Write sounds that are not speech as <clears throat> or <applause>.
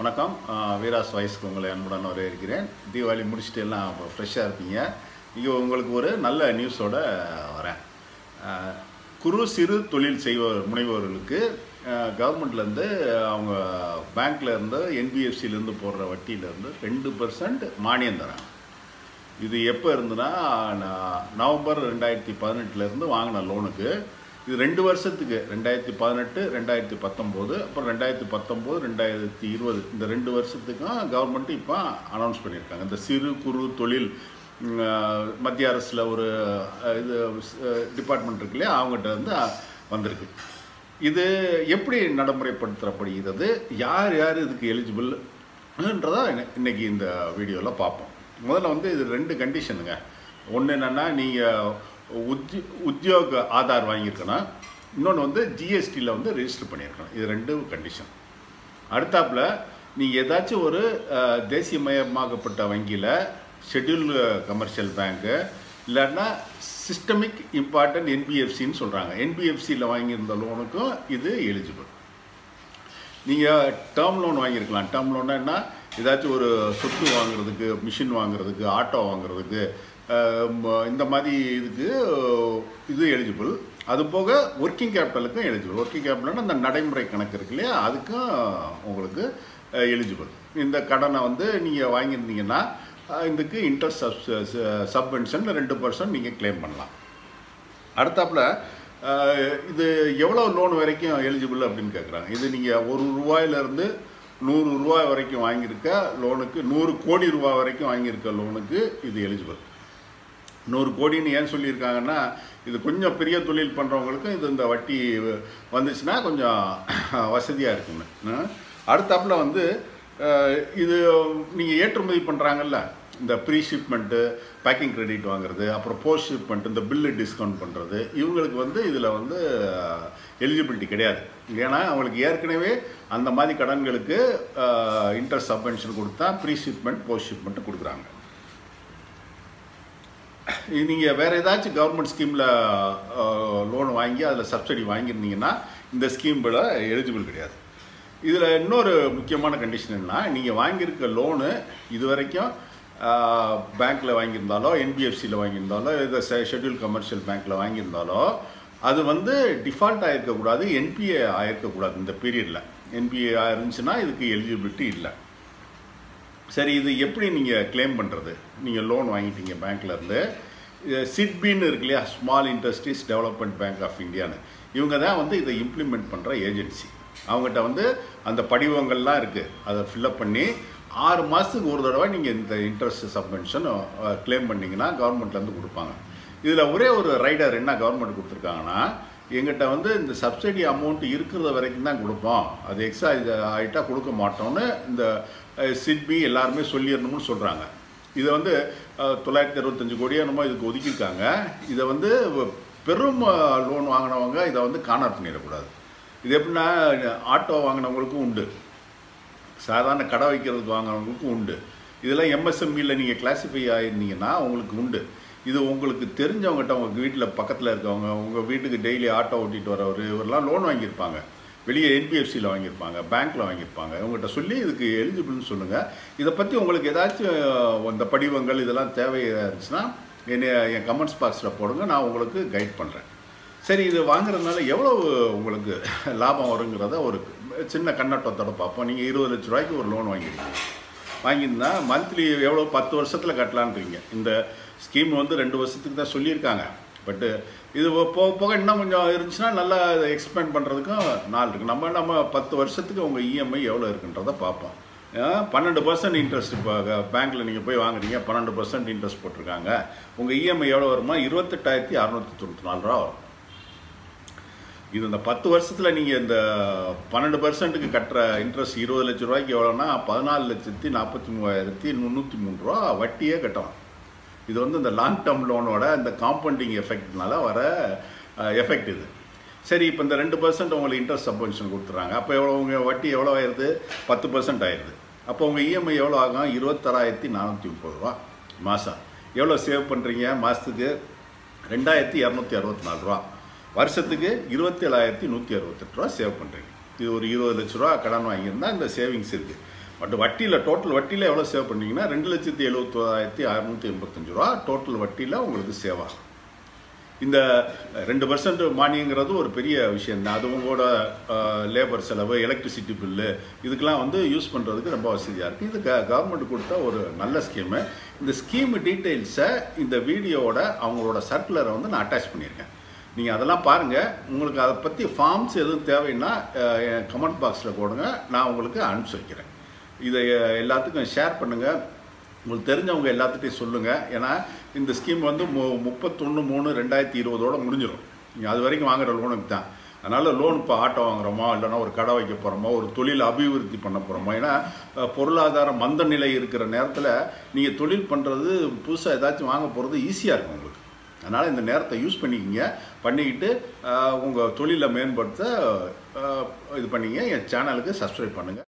வணக்கம். வீராஸ் வாய்ஸ்க்கு உங்களை அன்புடன் வரவேற்கிறேன். தீபாவளி முடிச்சுட்டு எல்லாம் இப்போ ஃப்ரெஷ்ஷாக இருப்பீங்க. இங்கே உங்களுக்கு ஒரு நல்ல நியூஸோட வரேன். குறு சிறு தொழில் செய்வோர் முனைவோர்களுக்கு கவர்மெண்ட்லேருந்து அவங்க பேங்க்லேருந்து என்பிஎஃப்சிலேருந்து போடுற வட்டியிலேருந்து ரெண்டு பர்சன்ட் மானியம் தராங்க இது எப்போ இருந்துன்னா நவம்பர் ரெண்டாயிரத்தி பதினெட்டுலேருந்து வாங்கின லோனுக்கு இது ரெண்டு வருஷத்துக்கு ரெண்டாயிரத்தி பதினெட்டு ரெண்டாயிரத்தி பத்தொம்போது அப்புறம் ரெண்டாயிரத்தி பத்தொம்போது ரெண்டாயிரத்தி இருபது. இந்த ரெண்டு வருஷத்துக்கும் கவர்மெண்ட் இப்போ அனௌன்ஸ் பண்ணியிருக்காங்க. இந்த சிறு குறு தொழில் மத்திய அரசில் ஒரு இது டிபார்ட்மெண்ட் இருக்கு இல்லையா? அவங்ககிட்ட வந்து வந்திருக்கு. இது எப்படி நடைமுறைப்படுத்தப்படுகிறது? யார் யார் இதுக்கு எலிஜிபிள்ன்றதா இன்னைக்கு இந்த வீடியோவில் பார்ப்போம். முதல்ல வந்து இது ரெண்டு கண்டிஷனுங்க ஒன்று என்னென்னா நீங்கள் உத்ய உத்தியோக ஆதார் வாங்கியிருக்கணும் இன்னொன்று வந்து ஜிஎஸ்டியில் வந்து ரெஜிஸ்டர் பண்ணியிருக்கணும். இது ரெண்டு கண்டிஷன் அடுத்தாப்புல நீங்கள் ஏதாச்சும் ஒரு தேசியமயமாக்கப்பட்ட வங்கியில் ஷெட்யூல் கமர்ஷியல் பேங்க்கு இல்லைன்னா சிஸ்டமிக் இம்பார்ட்டன்ட் என்பிஎஃப்சின்னு சொல்கிறாங்க என்பிஎஃப்சியில் வாங்கியிருந்த லோனுக்கும் இது எலிஜிபிள் நீங்கள் டேர்ம் லோன் வாங்கியிருக்கலாம். டேர்ம் லோன்னா என்ன? ஏதாச்சும் ஒரு சொத்து வாங்குறதுக்கு மிஷின் வாங்குறதுக்கு ஆட்டோ வாங்குறதுக்கு இந்த மாதிரி இதுக்கு இது எலிஜிபிள் அது போக ஒர்க்கிங் கேபிட்டலுக்கும் எலிஜிபிள் ஒர்க்கிங் கேபிட்டல்னா அந்த நடைமுறை கணக்கு இருக்கு இல்லையா? அதுக்கும் உங்களுக்கு எலிஜிபிள் இந்த கடனை வந்து நீங்கள் வாங்கியிருந்தீங்கன்னா இதுக்கு இன்ட்ரெஸ்ட் சப் சப்வென்ஷன் ரெண்டு பர்சன்ட் நீங்கள் க்ளைம் பண்ணலாம். அடுத்தாப்புல இது எவ்வளோ லோன் வரைக்கும் எலிஜிபிள் அப்படின்னு கேட்குறாங்க இது நீங்கள் ஒரு ரூபாயிலேருந்து நூறு ரூபாய் வரைக்கும் வாங்கியிருக்க லோனுக்கு நூறு கோடி ரூபாய் வரைக்கும் வாங்கியிருக்க லோனுக்கு இது எலிஜிபிள் நூறு கோடின்னு ஏன் சொல்லியிருக்காங்கன்னா இது கொஞ்சம் பெரிய தொழில் பண்ணுறவங்களுக்கும் இது இந்த வட்டி வந்துச்சுன்னா கொஞ்சம் <clears throat> வசதியாக இருக்குங்க. அஹ், அடுத்தாப்புல வந்து இது நீங்கள் ஏற்றுமதி பண்ணுறாங்கல்ல இந்த ப்ரீ ஷிப்மெண்ட்டு பேக்கிங் கிரெடிட் வாங்குறது அப்புறம் போஸ்ட் ஷிப்மெண்ட் இந்த பில்லு டிஸ்கவுண்ட் பண்ணுறது இவங்களுக்கு வந்து இதில் வந்து எலிஜிபிலிட்டி கிடையாது. ஏன்னா அவங்களுக்கு ஏற்கனவே அந்த மாதிரி கடன்களுக்கு இன்ட்ரெஸ்ட் சப்வென்ஷன் கொடுத்தா ப்ரீ ஷிப்மெண்ட் போஸ்ட் ஷிப்மெண்ட்டு கொடுக்குறாங்க. நீங்கள் வேறு ஏதாச்சும் கவர்மெண்ட் ஸ்கீமில் லோன் வாங்கி அதில் சப்சிடி வாங்கியிருந்தீங்கன்னா இந்த ஸ்கீமில் எலிஜிபிள் கிடையாது. இதில் இன்னொரு முக்கியமான கண்டிஷன் என்னன்னா நீங்கள் வாங்கியிருக்க லோனு இது வரைக்கும் பேங்க்கில் வாங்கியிருந்தாலோ என்பிஎஃப்சியில் வாங்கியிருந்தாலோ இதை ஷெட்யூல் கமர்ஷியல் பேங்க்கில் வாங்கியிருந்தாலோ அது வந்து டிஃபால்ட் ஆகிருக்கக்கூடாது என்பிஏ ஆகிருக்கக்கூடாது இந்த பீரியடில் என்பிஏ ஆயிருந்துச்சுன்னா இதுக்கு எலிஜிபிலிட்டி இல்லை. சரி இது எப்படி நீங்கள் க்ளைம் பண்ணுறது நீங்கள் லோன் வாங்கிட்டீங்க பேங்க்லேருந்து சிட்பின்னு இருக்கு இல்லையா? Small industries development bank of இந்தியான்னு இவங்க தான் வந்து இதை இம்ப்ளிமெண்ட் பண்ணுற ஏஜென்சி அவங்ககிட்ட வந்து அந்த படிவங்கள்லாம் இருக்குது அதை ஃபில்அப் பண்ணி ஆறு மாதத்துக்கு ஒரு தடவை நீங்கள் இந்த இன்ட்ரெஸ்ட் சப்மென்ஷன் க்ளைம் பண்ணிங்கன்னா கவர்மெண்ட்லேருந்து கொடுப்பாங்க. இதில் ஒரே ஒரு ரைடர் என்ன கவர்மெண்ட் கொடுத்துருக்காங்கன்னா எங்கிட்ட வந்து இந்த சப்சிடி அமௌண்ட் இருக்கிறத வரைக்கும் தான் கொடுப்போம். அது எக்ஸ்ட்ரா இது ஆகிட்டா கொடுக்க மாட்டோம்னு இந்த சிட்பி எல்லாருமே சொல்லிடணும்னு சொல்கிறாங்க இதை வந்து தொள்ளாயிரத்தி அறுபத்தஞ்சு கோடியோ என்னமோ இதுக்கு ஒதுக்கியிருக்காங்க. இதை வந்து பெரும் லோன் வாங்கினவங்க இதை வந்து காணார் பண்ணிடக்கூடாது. இது எப்படின்னா ஆட்டோ வாங்கினவங்களுக்கும் உண்டு. சாதாரண கடை வைக்கிறதுக்கு வாங்கினவங்களுக்கும் உண்டு. இதெல்லாம் எம்எஸ்எம்இயில் நீங்கள் கிளாஸிஃபை ஆகிருந்தீங்கன்னா உங்களுக்கு உண்டு. இது உங்களுக்கு தெரிஞ்சவங்ககிட்ட உங்கள் வீட்டில் பக்கத்தில் இருக்கவங்க உங்கள் வீட்டுக்கு டெய்லி ஆட்டோ ஓட்டிகிட்டு வரவர் இவரெல்லாம் லோன் வாங்கியிருப்பாங்க. வெளியே என்பிஎஃப்சியில் வாங்கியிருப்பாங்க பேங்க்கில் வாங்கியிருப்பாங்க. இவங்ககிட்ட சொல்லி இதுக்கு எலிஜிபிள்னு சொல்லுங்கள் இதை பற்றி உங்களுக்கு ஏதாச்சும் இந்த படிவங்கள் இதெல்லாம் தேவையாக இருந்துச்சுன்னா என்னை என் கமெண்ட்ஸ் பாக்ஸில் போடுங்க. நான் உங்களுக்கு கைட் பண்ணுறேன் சரி இது வாங்குறதுனால எவ்வளோ உங்களுக்கு லாபம் வருங்கிறத ஒரு சின்ன கண்ணோட்டத்தோட பார்ப்போம். நீங்கள் இருபது லட்ச ரூபாய்க்கு ஒரு லோன் வாங்கிருக்கீங்க வாங்கியிருந்தா மந்த்லி எவ்வளோ பத்து வருஷத்தில் கட்டலான்றீங்க இந்த ஸ்கீம் வந்து ரெண்டு வருஷத்துக்கு தான் சொல்லியிருக்காங்க. பட்டு இது போக போக இன்னும் கொஞ்சம் இருந்துச்சுன்னா நல்லா எக்ஸ்பேண்ட் பண்ணுறதுக்கும் நாள் இருக்குது நம்ம நம்ம பத்து வருஷத்துக்கு உங்கள் இஎம்ஐ எவ்வளோ இருக்குன்றதை பார்ப்போம். பன்னெண்டு பர்சன்ட் இன்ட்ரெஸ்ட் இப்போ பேங்க்கில் நீங்கள் போய் வாங்குறீங்க பன்னெண்டு பர்சன்ட் இன்ட்ரெஸ்ட் போட்டிருக்காங்க. உங்கள் இஎம்ஐ எவ்வளோ வருமா? இருபத்தெட்டாயிரத்தி அறநூற்றி தொண்ணூற்றி நாலு ரூபா வரும். இது இந்த பத்து வருஷத்தில் நீங்கள் இந்த பன்னெண்டு பர்சன்ட்டுக்கு கட்டுற இன்ட்ரெஸ்ட் இருபது லட்ச ரூபாய்க்கு எவ்வளோன்னா பதினாலு லட்சத்தி நாற்பத்தி மூவாயிரத்தி முந்நூற்றி மூணு ரூபா வட்டியே கட்டலாம். இது வந்து இந்த லாங் டேர்ம் லோனோட இந்த காம்பவுண்டிங் எஃபெக்ட்னால வர எஃபெக்ட் இது. சரி இப்போ இந்த ரெண்டு பர்சன்ட் உங்களுக்கு இன்ட்ரெஸ்ட் சப்வென்ஷன் கொடுத்துட்றாங்க அப்போ எவ்வளோ உங்கள் வட்டி எவ்வளோ ஆயிடுது பத்து பர்சன்ட் ஆயிடுது அப்போ உங்கள் இஎம்ஐ எவ்வளோ ஆகும்? இருபத்தாறாயிரத்தி நானூற்றி முப்பது ரூபா மாதம் எவ்வளோ சேவ் பண்ணுறீங்க மாதத்துக்கு ரெண்டாயிரத்தி இரநூத்தி அறுபத்தி நாலு ரூபா. வருஷத்துக்கு இருபத்தி ஏழாயிரத்தி நூற்றி அறுபத்தெட்டு ரூபா சேவ் பண்ணுறீங்க இது ஒரு இருபது லட்ச ரூபா கடன் வாங்கியிருந்தா இந்த சேவிங்ஸ் இருக்குது பட் வட்டியில் டோட்டல் வட்டியில் எவ்வளோ சேவ் பண்ணீங்கன்னா ரெண்டு லட்சத்தி எழுபத்தோராயிரத்தி அறநூற்றி எண்பத்தஞ்சு ரூபா டோட்டல் வட்டியில் உங்களுக்கு சேவ் ஆகும். இந்த ரெண்டு பர்சன்ட் மானியங்கிறது ஒரு பெரிய விஷயம் தான் அது உங்களோட லேபர் செலவு எலக்ட்ரிசிட்டி பில்லு இதுக்கெல்லாம் வந்து யூஸ் பண்ணுறதுக்கு ரொம்ப வசதியாக இருக்குது இது க கவர்மெண்ட் கொடுத்த ஒரு நல்ல ஸ்கீமு இந்த ஸ்கீம் டீட்டெயில்ஸை இந்த வீடியோவோட அவங்களோட சர்க்குலரை வந்து நான் அட்டாச் பண்ணியிருக்கேன். நீங்கள் அதெல்லாம் பாருங்கள் உங்களுக்கு அதை பற்றி ஃபார்ம்ஸ் எதுவும் தேவைன்னா என் கமெண்ட் பாக்ஸில் போடுங்க. நான் உங்களுக்கு அனுப்பிச்சி வைக்கிறேன். இதை எல்லாத்துக்கும் ஷேர் பண்ணுங்கள் உங்களுக்கு தெரிஞ்சவங்க எல்லாத்துட்டையும் சொல்லுங்கள் ஏன்னா இந்த ஸ்கீம் வந்து மு முப்பத்தொன்று மூணு ரெண்டாயிரத்தி இருபதோடு முடிஞ்சிடும் நீங்கள் அது வரைக்கும் வாங்குற லோனுக்கு தான் அதனால் லோன் இப்போ ஆட்டோ வாங்குறோமோ இல்லைன்னா ஒரு கடை வைக்க போகிறோமோ ஒரு தொழில் அபிவிருத்தி பண்ண போகிறோமோ ஏன்னா பொருளாதார மந்த நிலை இருக்கிற நேரத்தில் நீங்கள் தொழில் பண்ணுறது புதுசாக ஏதாச்சும் வாங்க போகிறது ஈஸியாக இருக்கும் உங்களுக்கு. அதனால் இந்த நேரத்தை யூஸ் பண்ணிக்கிங்க. பண்ணிக்கிட்டு உங்கள் தொழிலை மேம்படுத்த இது பண்ணிங்க. என் சேனலுக்கு சப்ஸ்கிரைப் பண்ணுங்கள்